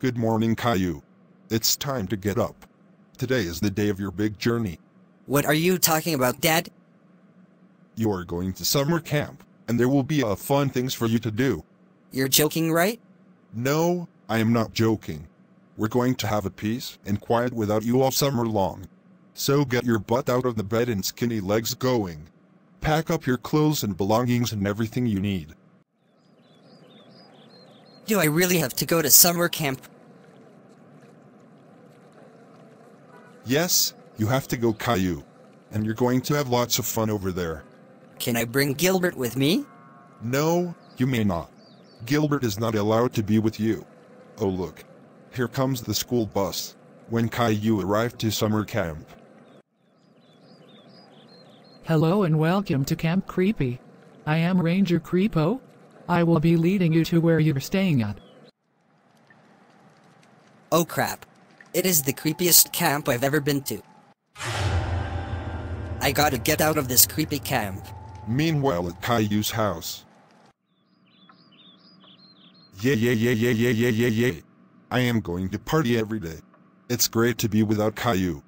Good morning, Caillou. It's time to get up. Today is the day of your big journey. What are you talking about, Dad? You are going to summer camp, and there will be a fun things for you to do. You're joking, right? No, I am not joking. We're going to have a peace and quiet without you all summer long. So get your butt out of the bed and skinny legs going. Pack up your clothes and belongings and everything you need. Do I really have to go to summer camp? Yes, you have to go Caillou. And you're going to have lots of fun over there. Can I bring Gilbert with me? No, you may not. Gilbert is not allowed to be with you. Oh look. Here comes the school bus. When Caillou arrived to summer camp. Hello and welcome to Camp Creepy. I am Ranger Creepo. I will be leading you to where you're staying at. Oh crap. It is the creepiest camp I've ever been to. I gotta get out of this creepy camp. Meanwhile at Caillou's house. Yeah yeah yeah yeah yeah yeah yeah yeah. I am going to party every day. It's great to be without Caillou.